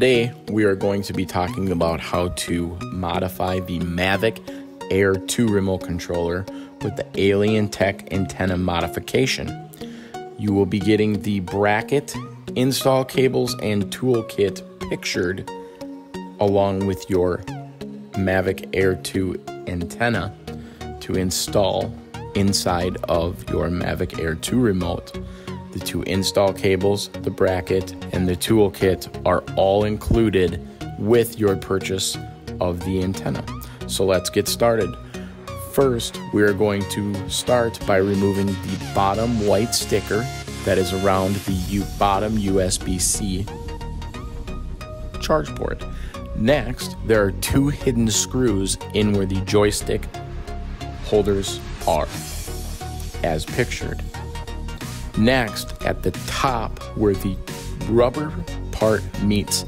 Today, we are going to be talking about how to modify the Mavic Air 2 remote controller with the Alientech antenna modification. You will be getting the bracket, install cables, and toolkit pictured along with your Mavic Air 2 antenna to install inside of your Mavic Air 2 remote. The two install cables, the bracket, and the toolkit are all included with your purchase of the antenna. So let's get started. First, we are going to start by removing the bottom white sticker that is around the bottom USB C charge port. Next, there are two hidden screws in where the joystick holders are, as pictured. Next, at the top where the rubber part meets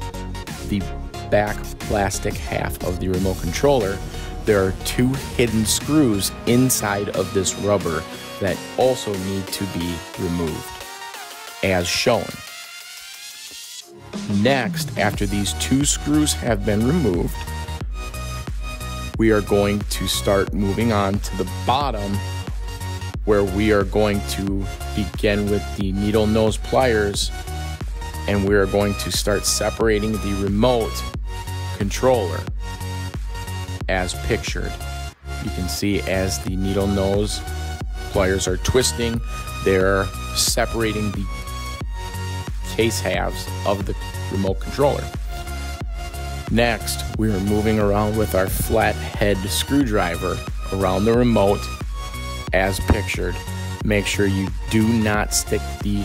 the back plastic half of the remote controller, there are two hidden screws inside of this rubber that also need to be removed, as shown. Next, after these two screws have been removed, we are going to start moving on to the bottom where we are going to begin with the needle nose pliers and we are going to start separating the remote controller as pictured. You can see as the needle nose pliers are twisting, they're separating the case halves of the remote controller. Next, we are moving around with our flat head screwdriver around the remote as pictured. Make sure you do not stick the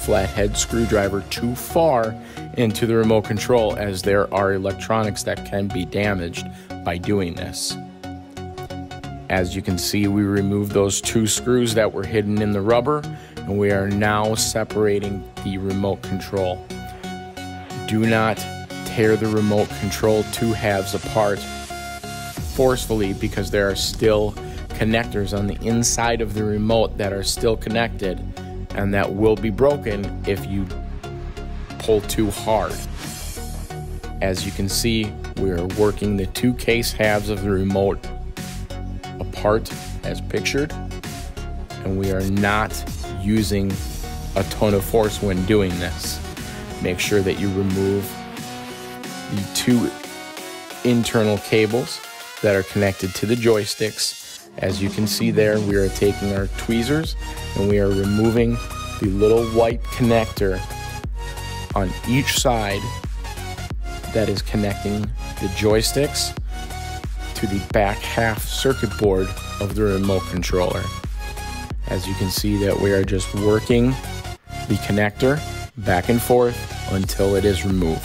flathead screwdriver too far into the remote control as there are electronics that can be damaged by doing this. As you can see, we removed those two screws that were hidden in the rubber and we are now separating the remote control. Do not tear the remote control two halves apart forcefully because there are still connectors on the inside of the remote that are still connected and that will be broken if you pull too hard. As you can see, we are working the two case halves of the remote apart as pictured, and we are not using a ton of force when doing this. Make sure that you remove the two internal cables that are connected to the joysticks. As you can see there, we are taking our tweezers and we are removing the little white connector on each side that is connecting the joysticks to the back half circuit board of the remote controller. As you can see that we are just working the connector back and forth until it is removed.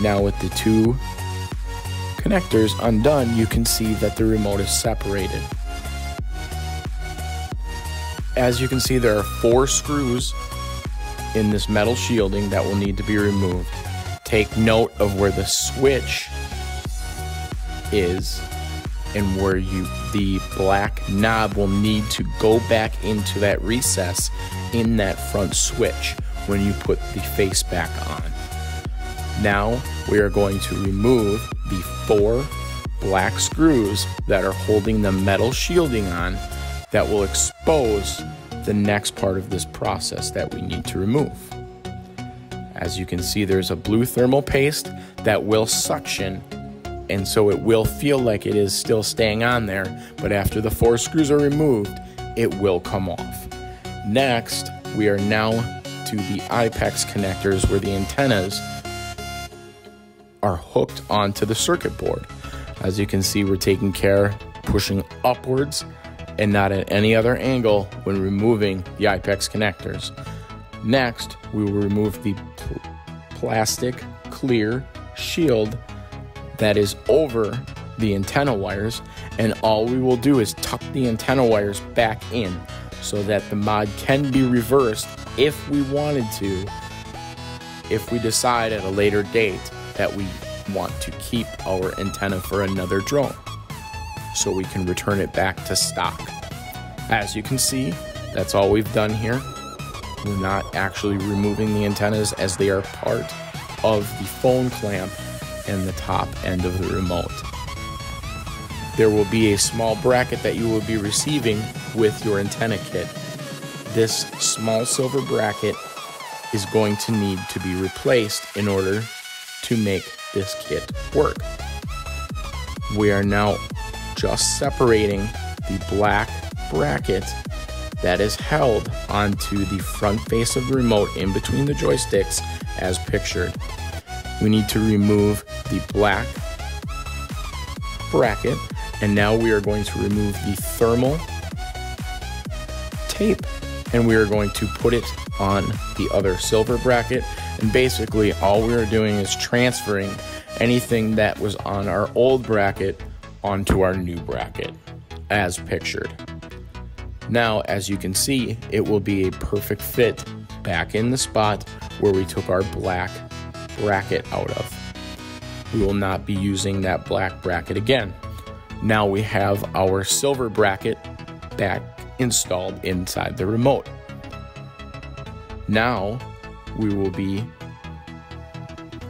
Now with the two connectors undone, you can see that the remote is separated. As you can see, there are four screws in this metal shielding that will need to be removed. Take note of where the switch is and where you the black knob will need to go back into that recess in that front switch when you put the face back on. Now we are going to remove the four black screws that are holding the metal shielding on that will expose the next part of this process that we need to remove. As you can see, there's a blue thermal paste that will suction, and so it will feel like it is still staying on there, but after the four screws are removed, it will come off. Next, we are now to the IPEX connectors where the antennas are hooked onto the circuit board. As you can see, we're taking care pushing upwards and not at any other angle when removing the IPEX connectors. Next, we will remove the pl- plastic clear shield that is over the antenna wires, and all we will do is tuck the antenna wires back in so that the mod can be reversed if we wanted to, if we decide at a later date that we want to keep our antenna for another drone so we can return it back to stock. As you can see, that's all we've done here. We're not actually removing the antennas as they are part of the phone clamp and the top end of the remote. There will be a small bracket that you will be receiving with your antenna kit. This small silver bracket is going to need to be replaced in order to make this kit work. We are now just separating the black bracket that is held onto the front face of the remote in between the joysticks as pictured. We need to remove the black bracket and now we are going to remove the thermal tape and we are going to put it on the other silver bracket and basically all we are doing is transferring anything that was on our old bracket onto our new bracket as pictured. Now, as you can see, it will be a perfect fit back in the spot where we took our black bracket out of. We will not be using that black bracket again. Now we have our silver bracket back installed inside the remote. Now we will be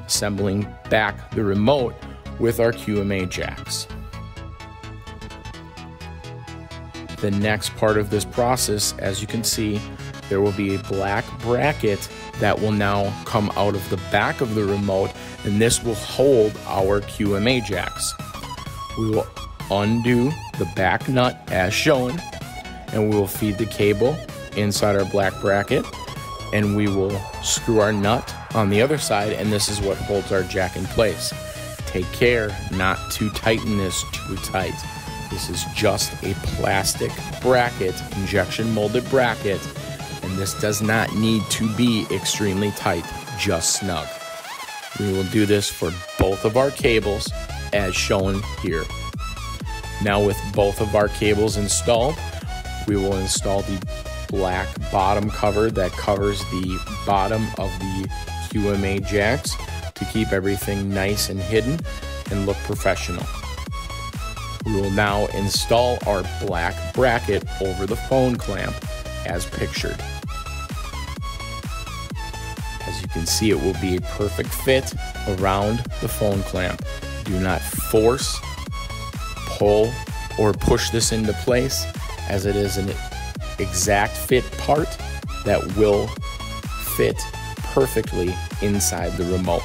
assembling back the remote with our QMA jacks. The next part of this process, as you can see, there will be a black bracket that will now come out of the back of the remote and this will hold our QMA jacks. We will undo the back nut as shown and we will feed the cable inside our black bracket and we will screw our nut on the other side and this is what holds our jack in place. Take care not to tighten this too tight. This is just a plastic bracket, injection molded bracket, and this does not need to be extremely tight, just snug. We will do this for both of our cables as shown here. Now with both of our cables installed, we will install the black bottom cover that covers the bottom of the QMA jacks to keep everything nice and hidden and look professional. We will now install our black bracket over the phone clamp as pictured. As you can see, it will be a perfect fit around the phone clamp. Do not force pull or push this into place as it is an exact fit part that will fit perfectly inside the remote.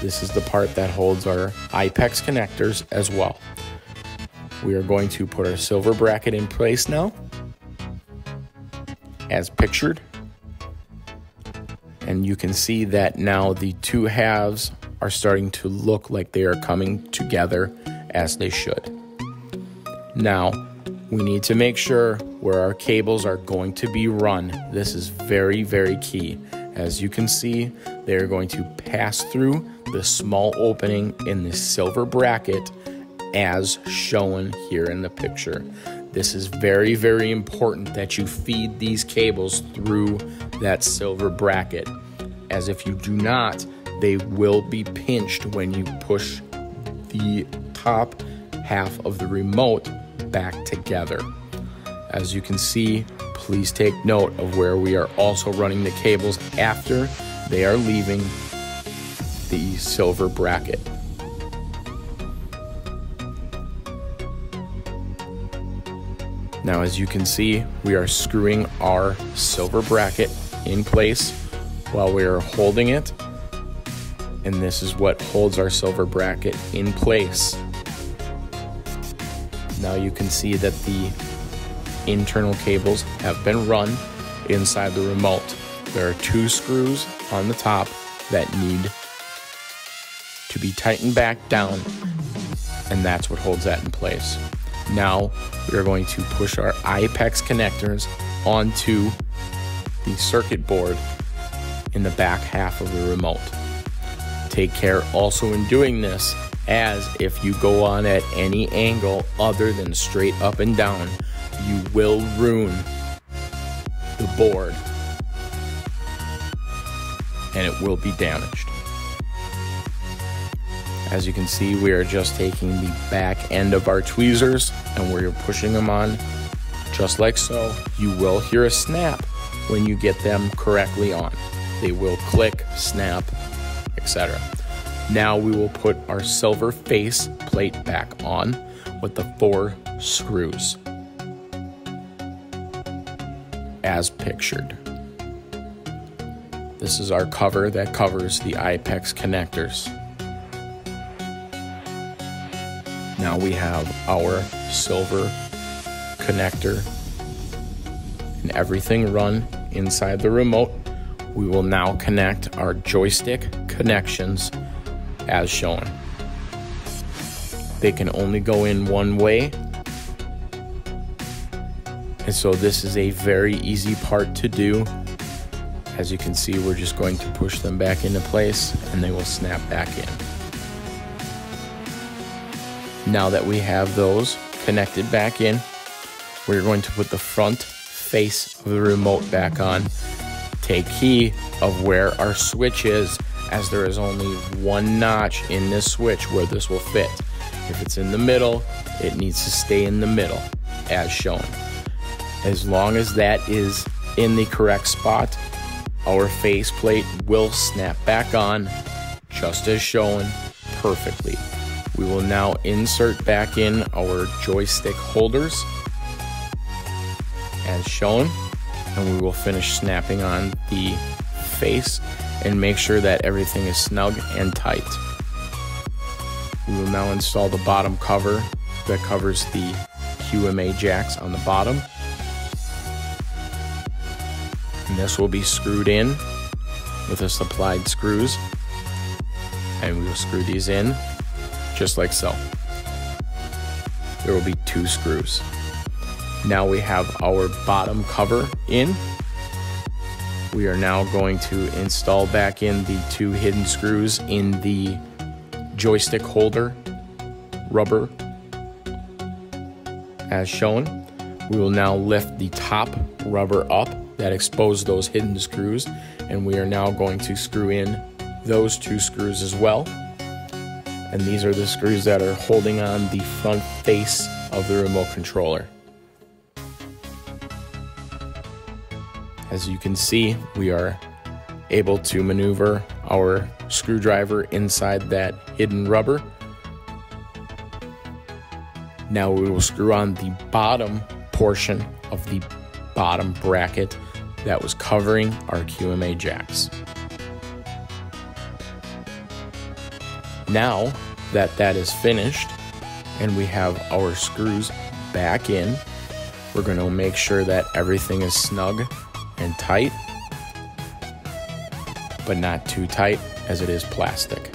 This is the part that holds our IPEX connectors as well. We are going to put our silver bracket in place now, as pictured. And you can see that now the two halves are starting to look like they are coming together as they should. Now, we need to make sure where our cables are going to be run. This is very, very key. As you can see, they are going to pass through the small opening in the silver bracket as shown here in the picture. This is very, very important that you feed these cables through that silver bracket, as if you do not, they will be pinched when you push the top half of the remote back together. As you can see, please take note of where we are also running the cables after they are leaving the silver bracket. Now as you can see, we are screwing our silver bracket in place while we are holding it. And this is what holds our silver bracket in place now you can see that the internal cables have been run inside the remote. There are two screws on the top that need to be tightened back down and that's what holds that in place. Now we are going to push our IPEX connectors onto the circuit board in the back half of the remote. Take care also in doing this as if you go on at any angle other than straight up and down, you will ruin the board and it will be damaged. As you can see, we are just taking the back end of our tweezers and we're pushing them on just like so. You will hear a snap when you get them correctly on. They will click, snap, etc. Now we will put our silver face plate back on with the four screws as pictured. This is our cover that covers the IPEX connectors. Now we have our silver connector and everything run inside the remote. We will now connect our joystick connections as shown. They can only go in one way. And so this is a very easy part to do. As you can see, we're just going to push them back into place and they will snap back in. Now that we have those connected back in, we're going to put the front face of the remote back on. Take key of where our switch is as there is only one notch in this switch where this will fit. If it's in the middle, it needs to stay in the middle as shown. As long as that is in the correct spot, our faceplate will snap back on just as shown perfectly. We will now insert back in our joystick holders as shown and we will finish snapping on the face and make sure that everything is snug and tight. We will now install the bottom cover that covers the QMA jacks on the bottom. And this will be screwed in with the supplied screws. And we will screw these in just like so. There will be two screws. Now we have our bottom cover in we are now going to install back in the two hidden screws in the joystick holder rubber as shown. We will now lift the top rubber up that exposed those hidden screws and we are now going to screw in those two screws as well. And these are the screws that are holding on the front face of the remote controller. As you can see, we are able to maneuver our screwdriver inside that hidden rubber. Now we will screw on the bottom portion of the bottom bracket that was covering our QMA jacks. Now that that is finished and we have our screws back in, we're going to make sure that everything is snug and tight, but not too tight as it is plastic.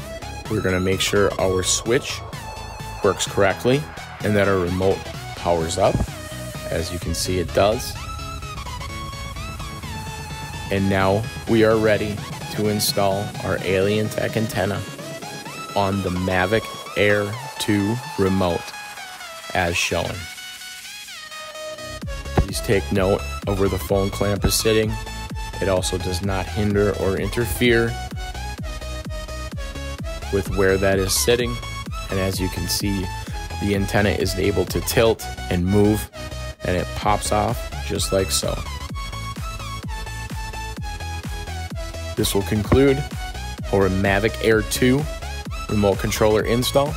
We're gonna make sure our switch works correctly and that our remote powers up. As you can see, it does. And now we are ready to install our Alientech antenna on the Mavic Air 2 remote as shown. Please take note of where the phone clamp is sitting. It also does not hinder or interfere with where that is sitting. And as you can see, the antenna is able to tilt and move and it pops off just like so. This will conclude our Mavic Air 2 remote controller install.